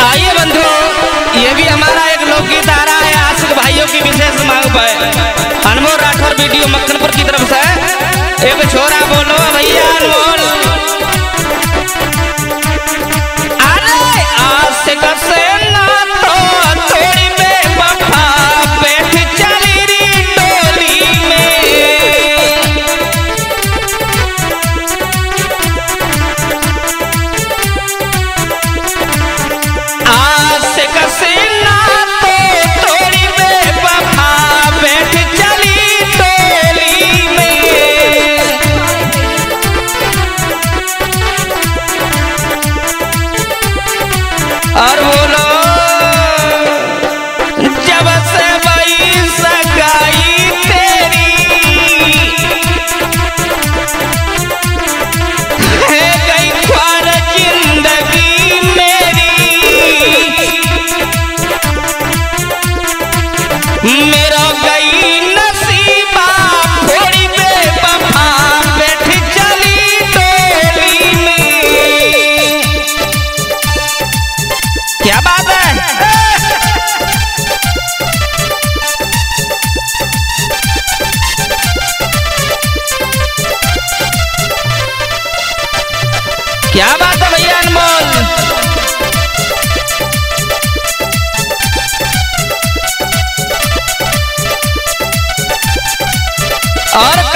आइए बंधु, ये भी हमारा एक लोकगीत आ रहा है, आशिक भाइयों की विशेष मांग पर। अनमोल राठौर वीडियो मक्खनपुर की तरफ़ से। एक छोरा बोलो, भैया अनमोल। आशिक से क्या बात है भैया अनमोल? और